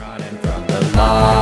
Running from the law.